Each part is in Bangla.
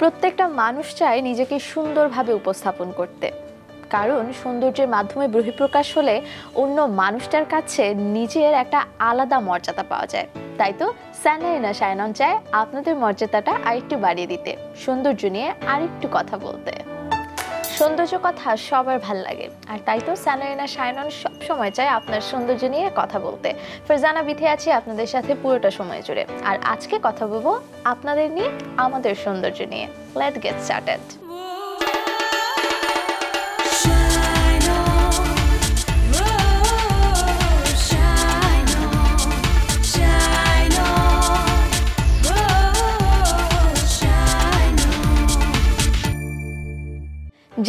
প্রত্যেকটা মানুষ চায় নিজেকে সুন্দরভাবে উপস্থাপন করতে। কারণ সৌন্দর্যের মাধ্যমে বহিঃপ্রকাশ হলে অন্য মানুষটার কাছে নিজের একটা আলাদা মর্যাদা পাওয়া যায়। তাই তো? স্যানাইনা সায়নন চায় আপনাদের মর্যাদাটা আরেকটু বাড়িয়ে দিতে। সৌন্দর্য নিয়ে আরেকটু কথা বলতে। সৌন্দর্য কথা সবার ভালো লাগে। আর তাই তো স্যানারিনা সায়নন সবসময় চায় আপনার সৌন্দর্য নিয়ে কথা বলতে। ফেরজানা বিথে আছি আপনাদের সাথে পুরোটা সময় জুড়ে। আর আজকে কথা বলব আপনাদের নিয়ে, আমাদের সৌন্দর্য নিয়ে। লেট গেট স্টার্টেড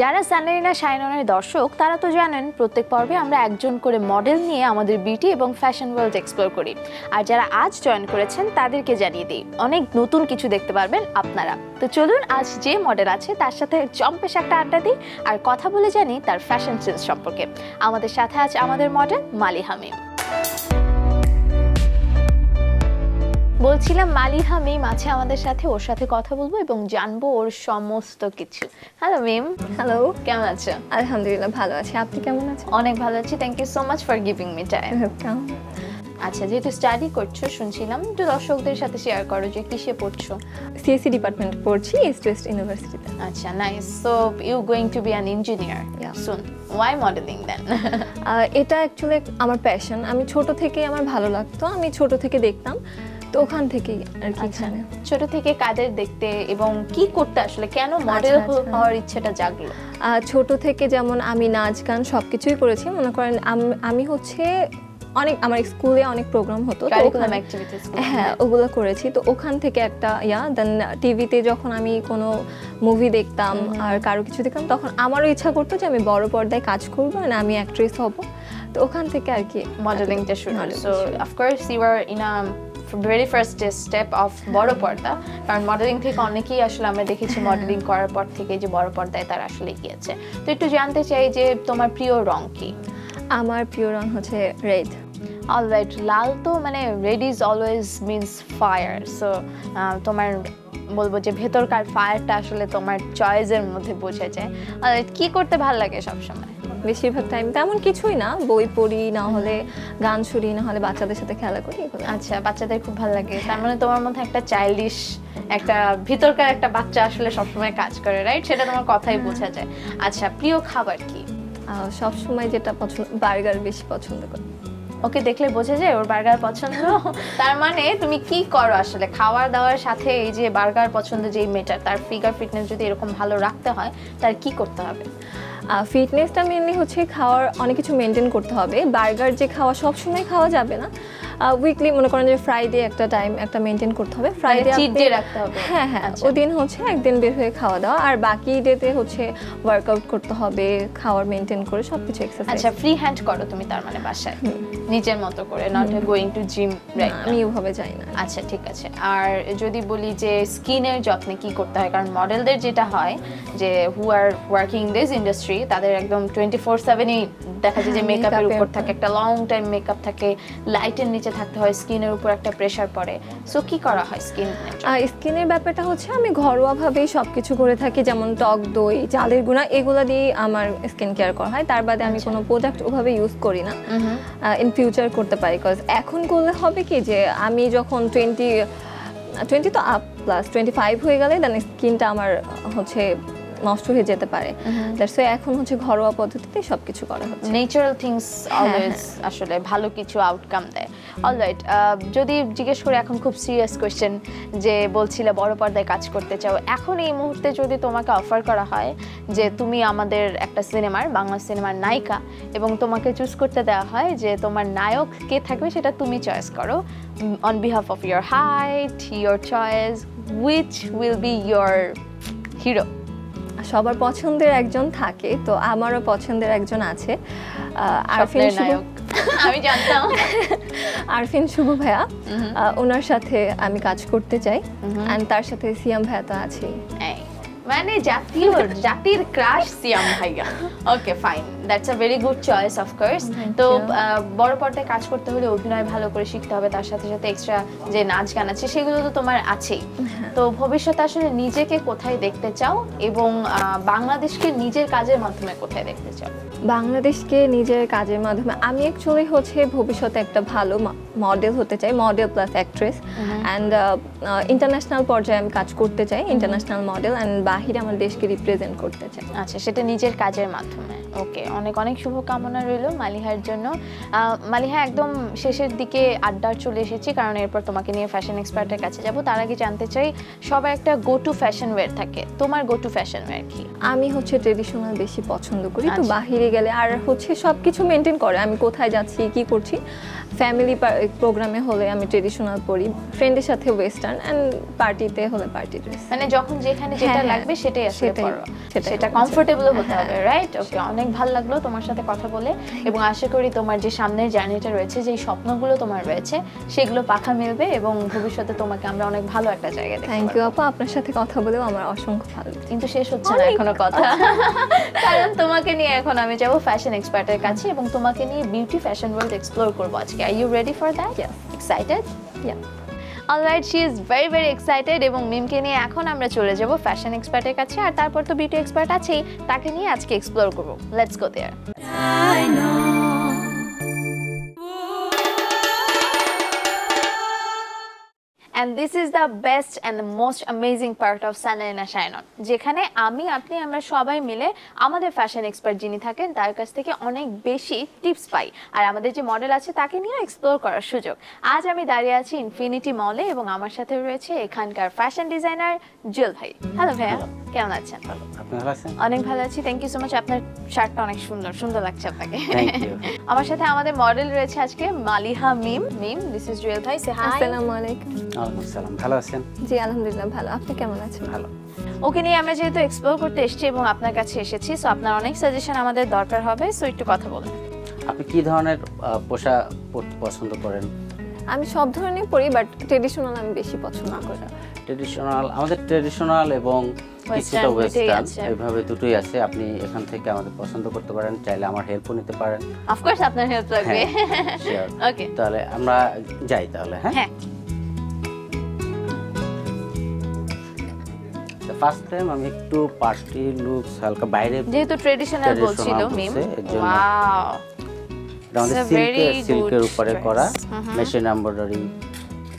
যারা স্যানারিনা সায়ননের দর্শক, তারা তো জানেন প্রত্যেক পর্বে আমরা একজন করে মডেল নিয়ে আমাদের বিউটি এবং ফ্যাশন ওয়ার্ল্ড এক্সপ্লোর করি। আর যারা আজ জয়েন করেছেন, তাদেরকে জানিয়ে দিই, অনেক নতুন কিছু দেখতে পারবেন আপনারা। তো চলুন, আজ যে মডেল আছে, তার সাথে জম্পেশ একটা আড্ডা দিই আর কথা বলে জানি তার ফ্যাশন সেন্স সম্পর্কে। আমাদের সাথে আছে আমাদের মডেল মালি হামিম বলছিলাম মালি মেম আছে আমাদের সাথে ওর সাথে কথা বলব এবং জানব ওর সমস্ত কিছু। হ্যালো মেম হ্যালো কেমন আছো? আলহামদুলিল্লাহ ভালো আছি। আপনি কেমন আছেন? অনেক ভালো আছি thank you so much for giving me time আচ্ছা যেহেতু স্টাডি করছ শুনছিলাম একটু দর্শকদের সাথে শেয়ার করো যে কিসে পড়ছো? সিএসসি ডিপার্টমেন্ট পড়ছি ইস্ট ওয়েস্ট ইউনিভার্সিটিতে আচ্ছা nice so you going to be an engineer. Soon why modelling then এটা অ্যাকচুয়ালি আমার প্যাশন আমি ছোট থেকেই আমার ভালো লাগতো আমি ছোট থেকে দেখতাম। তো ওখান থেকেই আর কি আচ্ছা। এখানে। ছোট থেকে কাদের দেখতে এবং কি করতে আসলে কেন মডেল আচ্ছা। হওয়ার ইচ্ছেটা জাগলো? ছোট থেকে যেমন আমি নাচ গান সব কিছুই করেছি মনে করেন আমি হচ্ছে অনেক আমার স্কুলে অনেক প্রোগ্রাম হতো কারিকুলাম হ্যাঁ ওগুলো করেছি। তো ওখান থেকে একটা ইয়া দেন টিভিতে যখন আমি কোনো মুভি দেখতাম আর কারও কিছু দেখতাম তখন আমারও ইচ্ছা করতো যে আমি বড় পর্দায় কাজ করব না আমি অ্যাক্ট্রেস হব। তো ওখান থেকে আর কি মডেলিংটা শুরু so. Of course you are in a very first step of বড় পর্দা। কারণ মডেলিং থেকে অনেকেই আসলে আমরা দেখেছি মডেলিং করার পর থেকে যে বড় পর্দায় তারা আসলে গিয়েছে তো একটু জানতে চাই যে তোমার প্রিয় রং কি? আমার প্রিয় রং হচ্ছে রেড অলরাইট লাল তো মানে red is always means fire so তোমার বলব যে ভেতরকার ফায়ারটা আসলে তোমার চয়েসের মধ্যে বোঝা যায়। কি করতে ভালো লাগে সবসময়? বেশিরভাগ টাইম তেমন কিছুই না। বই পড়ি না হলে গান শুনি না হলে বাচ্চাদের সাথে খেলা করি এগুলো। আচ্ছা বাচ্চাদের খুব ভালো লাগে। তার মানে তোমার মধ্যে একটা চাইল্ডিশ একটা ভিতরকার একটা বাচ্চা আসলে সবসময় কাজ করে রাইট সেটা তোমার কথাই বোঝা যায়। আচ্ছা প্রিয় খাবার কি? আহ, সব সময় যেটা পছন্দ বার্গার বেশি পছন্দ করি। ওকে দেখলে বোঝা যায় ওর বার্গার পছন্দ। তার মানে তুমি কি করো আসলে? খাওয়ার দাওয়ার সাথে এই যে বার্গার পছন্দ যেই মেটার তার ফিগার ফিটনেস যদি এরকম ভালো রাখতে হয় তার কি করতে হবে? ফিটনেসটা মেনলি হচ্ছে খাওয়ার অনেক কিছু মেনটেন করতে হবে। বার্গার যে খাওয়া সবসময় খাওয়া যাবে না। উইকলি মনে করেন যে ফ্রাইডে একটা টাইম একটা মেনটেন করতে হবে। ফ্রাইডে চিট ডে রাখতে হবে। হ্যাঁ হ্যাঁ আচ্ছা। ওদিন হচ্ছে একদিন বের হয়ে খাওয়া দাওয়া আর বাকি ডেতে হচ্ছে ওয়ার্কআউট করতে হবে খাওয়ার মেনটেন করে সব কিছু এক্সারসাইজ আচ্ছা ফ্রি হ্যান্ড করো তুমি তার মানে বাসায়। নিজের মতো করে not going to gym right আমি ওভাবে যাই না। আচ্ছা ঠিক আছে। আর যদি বলি যে স্কিনের যত্নে কি করতে হয় কারণ মডেলদের যেটা হয় যে who are working this industry তাদের একদম টোয়েন্টি ফোর সেভেনই দেখা যায় যে হ্যাঁ, মেকআপের উপর থাকে একটা লং টাইম মেকআপ থাকে লাইটের নিচে থাকতে হয় স্কিনের উপর একটা প্রেশার পড়ে। সো কি করা হয় স্কিন স্কিনের ব্যাপারটা হচ্ছে আমি ঘরোয়াভাবেই সব কিছু করে থাকি যেমন টক দই চালের গুঁড়া এগুলো দিয়ে আমার স্কিন কেয়ার করা হয়। তার বাদে আমি আচ্ছা। কোনো প্রোডাক্ট ওভাবে ইউজ করি না। ইন ফিউচার করতে পারি বিকজ এখন করলে হবে কি যে আমি যখন টোয়েন্টি টোয়েন্টি তো আপ প্লাস টোয়েন্টি ফাইভ হয়ে গেলে দেন স্কিনটা আমার হচ্ছে নষ্ট হয়ে যেতে পারে। দ্যাটস এখন হচ্ছে ঘরোয়া পদ্ধতিতে সব কিছু করা হচ্ছে। নেচারাল থিংস অলওয়েজ আসলে ভালো কিছু আউটকাম দেয়। অলরাইট যদি জিজ্ঞেস করে এখন খুব সিরিয়াস কোয়েশ্চেন যে বলছিলে বড় পর্দায় কাজ করতে চাও এখন এই মুহূর্তে যদি তোমাকে অফার করা হয় যে তুমি আমাদের একটা সিনেমার বাংলা সিনেমার নায়িকা এবং তোমাকে চুজ করতে দেওয়া হয় যে তোমার নায়ক কে থাকবে সেটা তুমি চয়েস করো। On behalf of your height your choice which will be your hero সবার পছন্দের একজন থাকে তো আমারও পছন্দের একজন আছে। আরফিন নায়ক। আমি জানতাম। আরফিন শুভ ভাইয়া ওনার সাথে আমি কাজ করতে চাই। অ্যান্ড তার সাথে সিয়াম ভাইয়া তো আছেই। মানে জাতীয় জাতির ক্রাশ সিয়াম ভাইয়া okay fine that's a very good choice of course তো বড় পর্দায় কাজ করতে হলে অভিনয় ভালো করে শিখতে হবে তার সাথে সাথে এক্সট্রা যে নাচ গান আছে সেগুলো তো তোমার আছেই। তো ভবিষ্যতে আসলে নিজেকে কোথায় দেখতে চাও এবং বাংলাদেশকে নিজের কাজের মাধ্যমে কোথায় দেখতে চাও? বাংলাদেশকে নিজের কাজের মাধ্যমে আমি অ্যাকচুয়ালি হচ্ছে ভবিষ্যতে একটা ভালো মডেল হতে চাই model plus actress and international পর্যায়ে আমি কাজ করতে চাই ইন্টারন্যাশনাল মডেল অ্যান্ড বাহিরে আমার দেশকে রিপ্রেজেন্ট করতে চায়। আচ্ছা সেটা নিজের কাজের মাধ্যমে। ওকে অনেক অনেক শুভকামনা রইল মালিহার জন্য মালিহা একদম শেষের দিকে আড্ডার চলে এসেছি কারণ এরপর তোমাকে নিয়ে ফ্যাশন এক্সপার্টের কাছে যাব তার আগে জানতে চাই সবাই একটা গো টু ফ্যাশন ওয়্যার থাকে তোমার গো টু ফ্যাশন ওয়্যার কি আমি হচ্ছে ট্রেডিশনাল বেশি পছন্দ করি তো আচ্ছা। বাহিরে গেলে আর হচ্ছে সব কিছু মেনটেন করে আমি কোথায় যাচ্ছি কি করছি ফ্যামিলি প্রোগ্রামে হলে আমি ট্রেডিশনাল পরি ফ্রেন্ডের সাথে ওয়েস্টার্ন অ্যান্ড পার্টিতে হলে পার্টি ড্রেস মানে যখন যেখানে যেটা হ্যাঁ, হ্যাঁ। লাগবে সেটাই আসলে সেটা হচ্ছে। কমফোর্টেবল হতে হ্যাঁ। হবে রাইট ওকে অনেক ভালো লাগল তোমার সাথে কথা বলে এবং আশা করি তোমার যে সামনের জার্নিটা রয়েছে যে স্বপ্নগুলো তোমার রয়েছে সেগুলো পাখা মিলবে এবং ভবিষ্যতে তোমাকে আমরা অনেক ভালো একটা জায়গায় থ্যাংক ইউ আপা। আপনার সাথে কথা বলেও আমার অসংখ্য ভালো কিন্তু শেষ হচ্ছে না এখনও কথা। কারণ তোমাকে নিয়ে এখন আমি যাব ফ্যাশন এক্সপার্টের কাছে এবং তোমাকে নিয়ে বিউটি ফ্যাশন ওয়ার্ল্ড এক্সপ্লোর করব আজকে। Are you ready for that. Excited Yeah. Alright she is very very excited এবং মিমকে নিয়ে এখন আমরা চলে যাব ফ্যাশন এক্সপার্টের কাছে। আর তারপর তো বিউটি এক্সপার্ট আছেই, তাকে নিয়ে আজকে এক্সপ্লোর করব। Let's go there and this is the best and the most amazing part of সানাইনা শাইনন যেখানে আমি আপনি আমরা সবাই মিলে আমাদের ফ্যাশন এক্সপার্ট যিনি থাকেন তার কাছ থেকে অনেক বেশি টিপস পাই। আর আমাদের যে মডেল আছে তাকে নিয়ে এক্সপ্লোর করার সুযোগ। আজ আমি দাঁড়িয়ে আছি ইনফিনিটি মলে এবং আমার সাথে রয়েছে এখানকার ফ্যাশন ডিজাইনার জুয়েল ভাই। হ্যালো ভাইয়া। কেমন আছেন? অনেক ভালো আছি। থ্যাংক ইউ সো মাচ আপনার শার্টটা অনেক সুন্দর সুন্দর লাগছে আপনাকে। Thank you. আমার সাথে আমাদের মডেল রয়েছে আজকে মালিহা মিম। মিম দিস ইজ জুয়েল ভাই। সে হাই আসসালামু আলাইকুম। ওয়ালাইকুম আসসালাম। ভালো আছেন? জি আলহামদুলিল্লাহ ভালো। আপনি কেমন আছেন? ভালো। ওকে নিয়ে আমরা যেহেতু এক্সপ্লোর করতে এসেছি এবং আপনার কাছে এসেছি সো আপনার অনেক সাজেশন আমাদের দরকার হবে সো একটু কথা বলুন। আপনি কি ধরনের পোশাক পরতে পছন্দ করেন? আমি সব ধরনের পরি বাট ট্রেডিশনাল আমি বেশি পছন্দ করি। ট্রেডিশনাল আমাদের ট্রেডিশনাল এবং কিছুটা দুটোই ওয়েস্টার্ন আছে। দুটোই আছে। আপনি এখান থেকে আমাদের পছন্দ করতে পারেন চাইলে আমার হেল্পও নিতে পারেন। অফকোর্স আপনার হেল্প লাগবে। হ্যাঁ, ওকে তাহলে আমরা যাই তাহলে হ্যাঁ। ফার্স্ট টাইম আমি একটু পার্টি লুকস হালকা বাইরে যেহেতু ট্রেডিশনাল বলছিল মিম। ওয়াও এটা a very সিল্কের সিল্কের উপরে করা। মেশিন এমব্রয়ডারি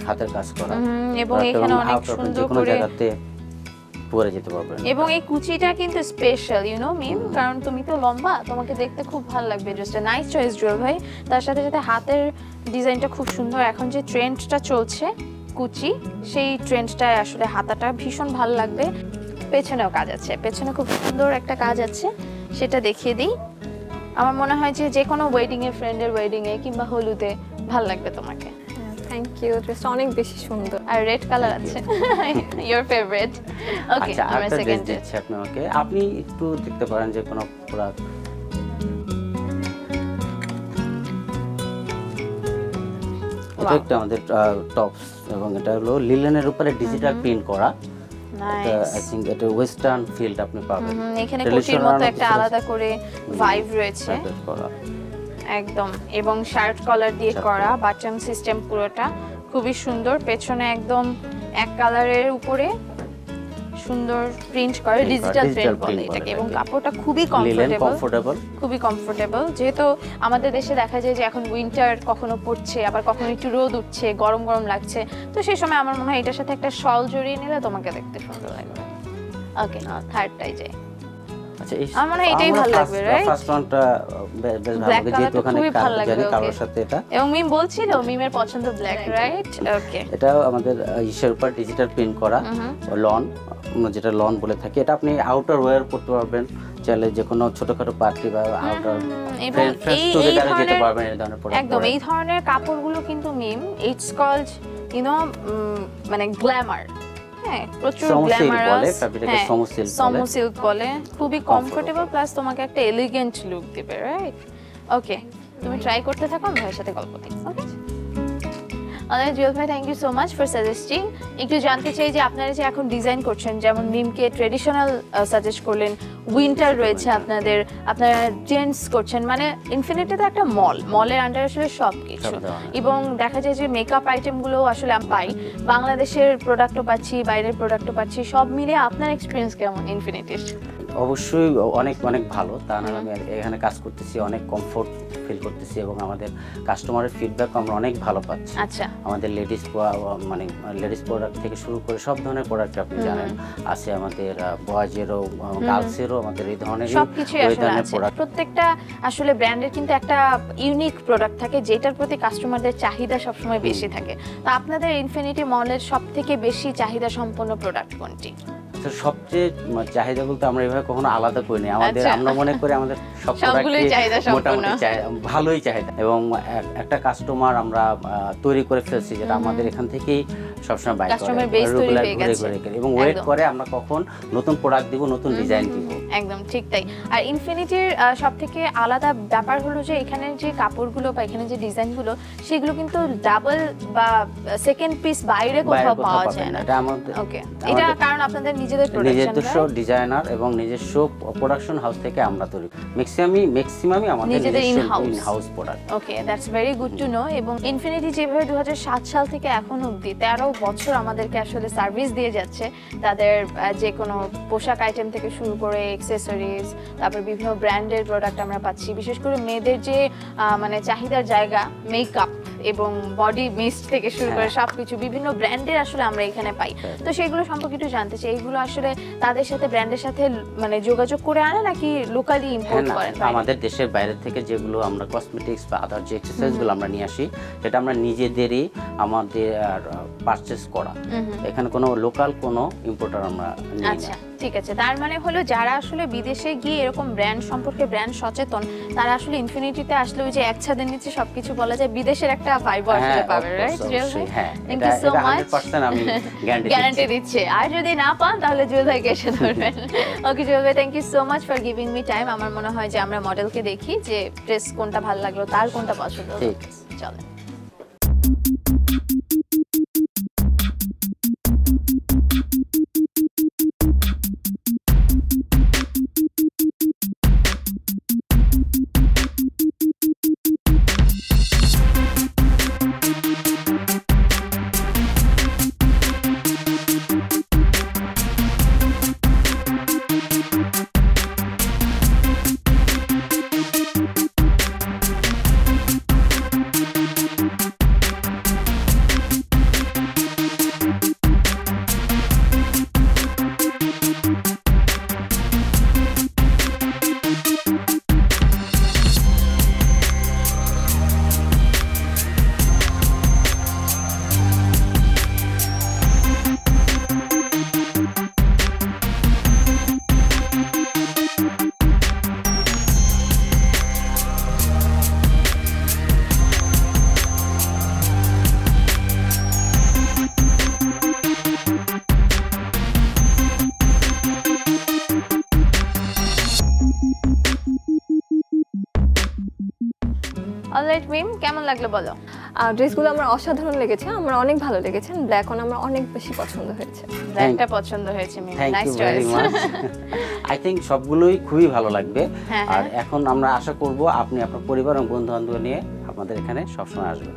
হাতের কাজ করা। এবং এখানে অনেক সুন্দর করে- জায়গাতে পরে যেতে পারবেন। এবং এই কুচিটা কিন্তু স্পেশাল ইউ নো মিম কারণ তুমি তো লম্বা তোমাকে দেখতে খুব ভালো লাগবে জাস্ট নাইস চয়েস জুয়েল ভাই। তার সাথে সাথে হাতের ডিজাইনটা খুব সুন্দর এখন যে ট্রেন্ডটা চলছে কুচি সেই ট্রেন্ডটায় আসলে হাতাটা ভীষণ ভালো লাগবে। পেছনেও কাজ আছে পেছনে খুব সুন্দর একটা কাজ আছে সেটা দেখিয়ে দিই। আমার মনে হয় যে যে কোনো ওয়েডিং এ ফ্রেন্ডের ওয়েডিং এ কিংবা হলুদে ভালো লাগবে তোমাকে। থ্যাংক ইউ ড্রেসটা অনেক বেশি সুন্দর। আর রেড কালার আছে। ইওর ফেভারিট ওকে আমার সেকেন্ড দিচ্ছি আপনি আমাকে আপনি একটু দেখতে পারেন যে কোনো প্রোডাক্ট এটা একটা আমাদের টপস এবং এটা হলো লিলেনের উপরে ডিজিটাল প্রিন্ট করা। আই থিঙ্ক এটা ওয়েস্টার্ন ফিল্ড আপনি পাবেন। হুম, এখানে Traditional মতো একটা আলাদা করে ভাইব রয়েছে। একদম এবং শার্ট কলার দিয়ে করা বাটন সিস্টেম পুরোটা। খুবই সুন্দর পেছনে একদম এক কালারের উপরে সুন্দর প্রিন্ট করে ডিজিটাল প্রিন্ট বলে এটাকে। এবং কাপড়টা খুবই কমফোর্টেবল খুবই কমফোর্টেবল যেহেতু আমাদের দেশে দেখা যায় যে এখন উইন্টার কখনো পড়ছে আবার কখনো একটু রোদ উঠছে গরম গরম লাগছে। তো সেই সময় আমার মনে হয় এটার সাথে একটা শল জড়িয়ে নিলে তোমাকে দেখতে সুন্দর লাগবে। ওকে থার্ডটাই যাই আচ্ছা আমার মনে হয় এটাই ভালো লাগবে, right? ফার্স্ট ওয়ানটা বেশ ভালো লাগে যেহেতু ওখানে খুবই ভালো কালো লাগবে, জানি কালোর সাথে এটা। এবং মিম বলছিল মিমের পছন্দ ব্ল্যাক রাইট ওকে এটাও আমাদের ইসের উপর ডিজিটাল প্রিন্ট করা লন যেটা লন বলে থাকি। এটা আপনি আউটার ওয়্যার করতে পারবেন চাইলে যে কোনো ছোটখাটো পার্টি বা আউটার এবং এই এই যেতে পারবেন এই ধরনের একদম এই ধরনের কাপড়গুলো কিন্তু Mim it's called you know মানে গ্ল্যামার হ্যাঁ প্রচুর গ্ল্যামারাস হ্যাঁ সমু সিল্ক বলে খুবই কমফোর্টেবল প্লাস তোমাকে একটা এলিগেন্ট লুক দিবে রাইট ওকে তুমি ট্রাই করতে থাকো আমি ভাইয়ের সাথে গল্প দিই ওকে আমাদের জুয়েল ভাই thank you so much for suggesting একটু জানতে চাই যে আপনারা যে এখন ডিজাইন করছেন যেমন মিমকে ট্রেডিশনাল সাজেস্ট করলেন উইন্টার রয়েছে আপনাদের আপনারা জেন্টস করছেন মানে ইনফিনিটি তো একটা মল মলের আন্ডার আসলে সব কিছু এবং দেখা যায় যে মেকআপ আইটেমগুলো আসলে আমি পাই। বাংলাদেশের প্রোডাক্টও পাচ্ছি বাইরের প্রোডাক্টও পাচ্ছি সব মিলিয়ে আপনার এক্সপিরিয়েন্স কেমন ইনফিনিটির অবশ্যই অনেক অনেক ভালো। তা না আমি এখানে কাজ করতেছি অনেক কমফোর্ট ফিল করতেছি এবং আমাদের কাস্টমারের ফিডব্যাক আমরা অনেক ভালো পাচ্ছি। আচ্ছা। আমাদের লেডিস মানে লেডিস প্রোডাক্ট থেকে শুরু করে সব ধরনের প্রোডাক্ট আপনি জানেন। আছে আমাদের বয়েজেরও গার্লসেরও আমাদের এই ধরনের ওই ধরনের প্রোডাক্ট প্রত্যেকটা আসলে ব্র্যান্ডের কিন্তু একটা ইউনিক প্রোডাক্ট থাকে যেটার প্রতি কাস্টমারদের চাহিদা সবসময় বেশি থাকে। তো আপনাদের ইনফিনিটি মলের সব থেকে বেশি চাহিদা সম্পন্ন প্রোডাক্ট কোনটি? তো সবচেয়ে চাহিদা বলতে আমরা এভাবে কখনো আলাদা করিনি আমাদের আচ্ছা। আমরা মনে করি আমাদের সব। মোটামুটি ভালোই চাহিদা এবং একটা কাস্টমার আমরা তৈরি করে ফেলছি যেটা আমাদের এখান থেকেই সবসময় বাই করে Customer তৈরি হয়ে গেছে। এবং ওয়েট করে আমরা কখন নতুন প্রোডাক্ট দিব নতুন ডিজাইন দিব। একদম ঠিক তাই। আর ইনফিনিটির সব থেকে আলাদা ব্যাপার হলো যে এখানে যে কাপড়গুলো বা এখানে যে ডিজাইনগুলো সেগুলো কিন্তু ডাবল বা সেকেন্ড পিস বাইরে কোথাও পাওয়া যায় না। এটা আমাদের ওকে এটা কারণ আপনাদের নিজেদের প্রোডাকশন নিজস্ব ডিজাইনার এবং নিজস্ব প্রোডাকশন হাউস থেকে আমরা তৈরি। ম্যাক্সিমামই ম্যাক্সিমামই আমাদের নিজেদের। In house product okay that's very good to know এবং ইনফিনিটি যেভাবে দু হাজার সাত সাল থেকে এখন অবধি তেরো বছর আমাদেরকে আসলে সার্ভিস দিয়ে যাচ্ছে। তাদের যে কোনো পোশাক আইটেম থেকে শুরু করে অ্যাক্সেসরিজ তারপর বিভিন্ন ব্র্যান্ডের প্রোডাক্ট আমরা পাচ্ছি। বিশেষ করে মেয়েদের যে মানে চাহিদার জায়গা মেকআপ এবং বডি মিস্ট থেকে শুরু করে হ্যাঁ। সবকিছু বিভিন্ন ব্র্যান্ডের আসলে আমরা এখানে পাই। তো সেগুলো সম্পর্কে একটু জানতে চাই এইগুলো আসলে তাদের সাথে ব্র্যান্ডের সাথে মানে যোগাযোগ করে আনে নাকি লোকালি হ্যাঁ ইম্পোর্ট করেন আমাদের দেশের বাইরে থেকে যেগুলো আমরা কসমেটিক্স বা আদার যে এক্সারসাইজগুলো আমরা নিয়ে আসি সেটা আমরা নিজেদেরই আমাদের পারচেস করা। এখানে কোনো লোকাল কোনো ইম্পোর্টার আমরা আচ্ছা ঠিক আছে। তার মানে হলো যারা আসলে বিদেশে গিয়ে এরকম ব্র্যান্ড সম্পর্কে ব্র্যান্ড সচেতন তারা আসলে ইনফিনিটিতে আসলে ওই যে এক ছাদের নিচে সবকিছু বলা যায় বিদেশের একটা ভাইব আসলে হ্যাঁ, পাবে রাইট হ্যাঁ থ্যাংক ইউ সো মাচ 100% আমি গ্যারান্টি দিচ্ছে। আর যদি না পান তাহলে জুয়েল ভাইকে এসে ধরবেন। ওকে জুয়েল ভাই thank you so much for giving me time আমার মনে হয় যে আমরা মডেলকে দেখি যে ড্রেস কোনটা ভালো লাগল তার কোনটা পছন্দ। ঠিক চলেন। অলরাইট মিম কেমন লাগল বলো? ড্রেসগুলো আমার অসাধারণ লেগেছে আমার অনেক ভালো লেগেছে ব্ল্যাক অন আমার অনেক বেশি পছন্দ হয়েছে। ব্ল্যাকটা পছন্দ হয়েছে Mim nice you choice I think সবগুলোই খুবই ভালো লাগবে। হ্যাঁ, আর হ্যাঁ। এখন আমরা আশা করব আপনি আপনার পরিবার এবং বন্ধু বান্ধব নিয়ে আমাদের এখানে সবসময় আসবেন।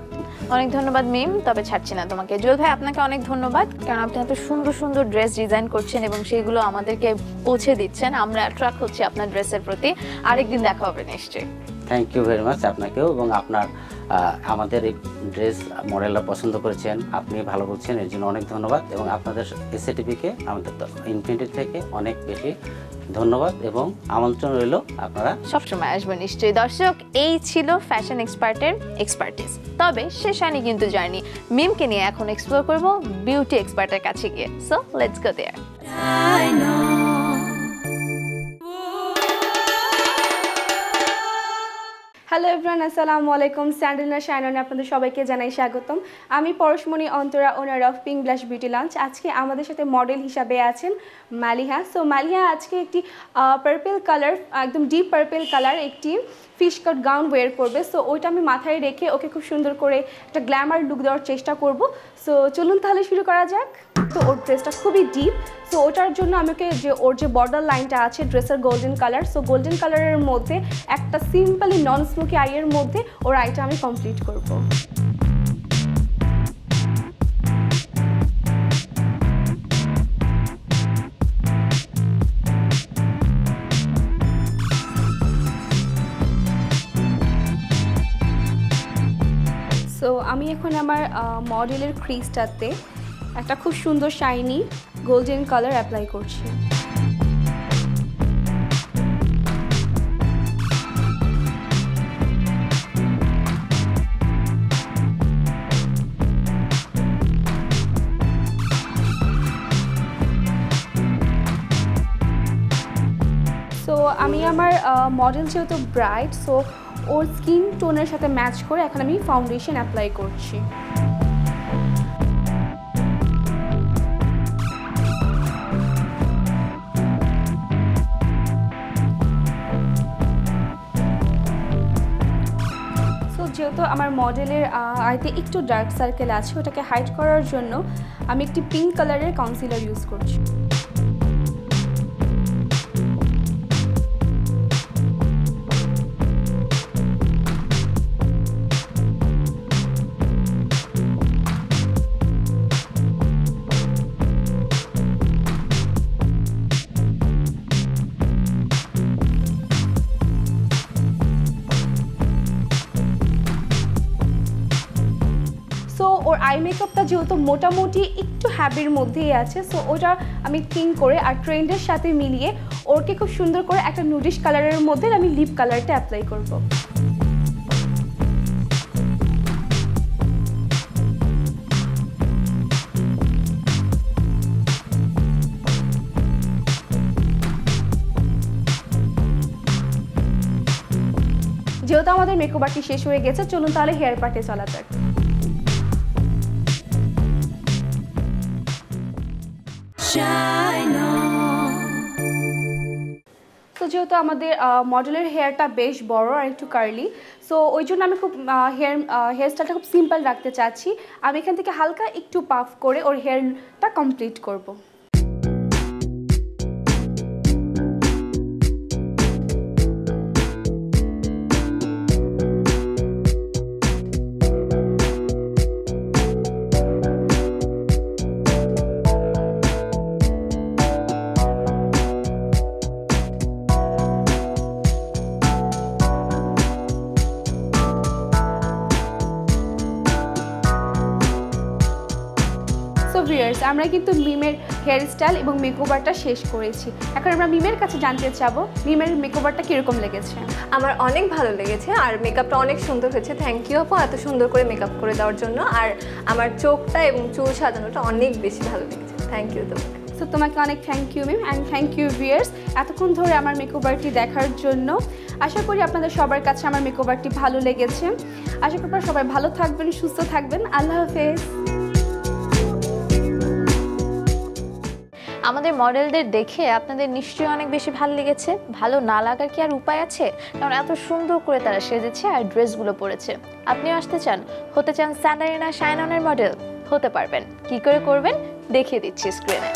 অনেক ধন্যবাদ মিম, তবে ছাড়ছি না তোমাকে। জুয়েল ভাই, আপনাকে অনেক ধন্যবাদ, কারণ আপনি এত সুন্দর সুন্দর ড্রেস ডিজাইন করছেন এবং সেগুলো আমাদেরকে পৌঁছে দিচ্ছেন। আমরা অ্যাট্রাক্ট হচ্ছি আপনার ড্রেসের প্রতি। আরেকদিন দেখা হবে নিশ্চয়ই। থ্যাংক ইউ ভেরি মাচ আপনাকেও এবং আপনার আমাদের এই ড্রেস মডেলটা পছন্দ করেছেন। আপনি ভালো বলছেন, এর জন্য অনেক ধন্যবাদ এবং আপনাদের এসএটিপিকে আমাদের ইনফিনিটি থেকে অনেক বেশি ধন্যবাদ এবং আমন্ত্রণ রইল আপনারা। সবসময় আসবেন নিশ্চয়ই। দর্শক এই ছিল ফ্যাশন এক্সপার্টের এক্সপার্টিস তবে শেষ হয়নি কিন্তু জার্নি। মিমকে নিয়ে এখন এক্সপ্লোর করব বিউটি এক্সপার্টের কাছে গিয়ে। So let's go there hello everyone আসসালামু আলাইকুম স্যান্ডেলনা শাইননে আপনাদের সবাইকে জানাই স্বাগতম। আমি Parashmoni Antara owner of pink blush beauty lounge আজকে আমাদের সাথে মডেল হিসাবে আছেন মালিহা। সো মালিহা আজকে একটি পার্পেল কালার একদম ডিপ পার্পেল কালার একটি ফিশ কাট গাউন ওয়ের করবে। সো ওইটা আমি মাথায় রেখে ওকে খুব সুন্দর করে একটা গ্ল্যামার লুক দেওয়ার চেষ্টা করব। সো চলুন তাহলে শুরু করা যাক। তো ওর ড্রেসটা খুবই ডিপ সো ওটার জন্য আমাকে যে ওর যে বর্ডার লাইনটা আছে ড্রেসের গোল্ডেন কালার সো গোল্ডেন কালারের মধ্যে একটা সিম্পলি নন স্মোকি আইয়ের মধ্যে ওর আইটা আমি কমপ্লিট করব। আমি এখন আমার মডেলের ক্রিজটাতে একটা খুব সুন্দর শাইনি গোল্ডেন কালার অ্যাপ্লাই করছি। সো আমি আমার মডেল যেহেতু ব্রাইট সো ওর স্কিন টোনের সাথে ম্যাচ করে এখন আমি ফাউন্ডেশন অ্যাপ্লাই করছি। যেহেতু আমার মডেলের আয়তে একটু ডার্ক সার্কেল আছে, ওটাকে হাইড করার জন্য আমি একটি পিঙ্ক কালারের কাউন্সিলার ইউজ করছি। ওর আই মেকআপটা যেহেতু মোটামুটি একটু হ্যাবির মধ্যেই আছে সো ওটা আমি থিঙ্ক করে আর ট্রেন্ডের সাথে মিলিয়ে ওরকে খুব সুন্দর করে একটা নুডিশ কালারের মধ্যে আমি লিপ কালারটা অ্যাপ্লাই করব। যেহেতু আমাদের মেকআপ আর্টি শেষ হয়ে গেছে, চলুন তাহলে হেয়ার পার্টে চলা যাক। তো যেহেতু আমাদের মডেলের হেয়ারটা বেশ বড় আর একটু কার্লি সো ওই জন্য আমি খুব হেয়ার হেয়ার স্টাইলটা খুব সিম্পল রাখতে চাচ্ছি। আমি এখান থেকে হালকা একটু পাফ করে ওর হেয়ারটা কমপ্লিট করব। ভিউয়ার্স আমরা কিন্তু মিমের হেয়ার স্টাইল এবং মেকওভারটা শেষ করেছি। এখন আমরা মিমের কাছে জানতে চাবো মিমের মেকওভারটা কীরকম লেগেছে? আমার অনেক ভালো লেগেছে আর মেকআপটা অনেক সুন্দর হয়েছে। থ্যাংক ইউ আপু এত সুন্দর করে মেকআপ করে দেওয়ার জন্য। আর আমার চোখটা এবং চুল সাজানোটা অনেক বেশি ভালো লেগেছে। থ্যাংক ইউ তোমাকে। সো তোমাকে অনেক thank you Mim and thank you viewers এতক্ষণ ধরে আমার মেকওভারটি দেখার জন্য। আশা করি আপনাদের সবার কাছে আমার মেকওভারটি ভালো লেগেছে। আশা করি সবাই ভালো থাকবেন সুস্থ থাকবেন। আল্লাহ হাফেজ। আমাদের মডেলদের দেখে আপনাদের নিশ্চয়ই অনেক বেশি ভালো লেগেছে। ভালো না লাগার কি আর উপায় আছে? কারণ এত সুন্দর করে তারা সেজেছে আর ড্রেসগুলো পরেছে। আপনিও আসতে চান? হতে চান স্যান্ডারিনা শাইননের মডেল? হতে পারবেন। কি করে করবেন? দেখিয়ে দিচ্ছি স্ক্রিনে।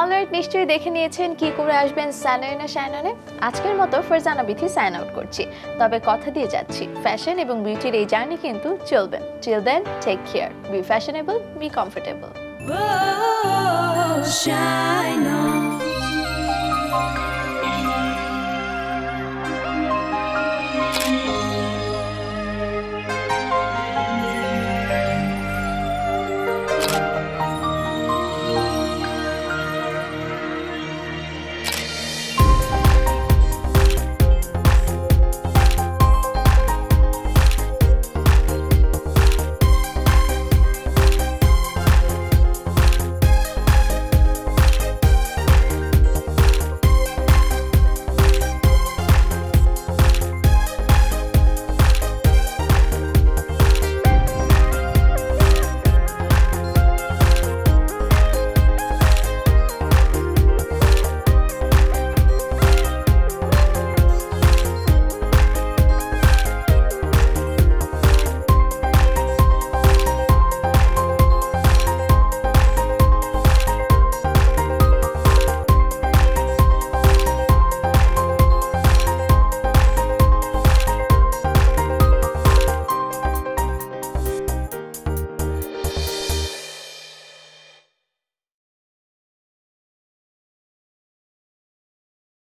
অলরাইট নিশ্চয়ই দেখে নিয়েছেন কি করে আসবেন স্যান্ডারিনা শাইননে আজকের মতো ফারজানা বিথি সাইন আউট করছি। তবে কথা দিয়ে যাচ্ছি। ফ্যাশন এবং বিউটির এই জার্নি কিন্তু চলবে। Chill then take care be fashionable be comfortable shine on.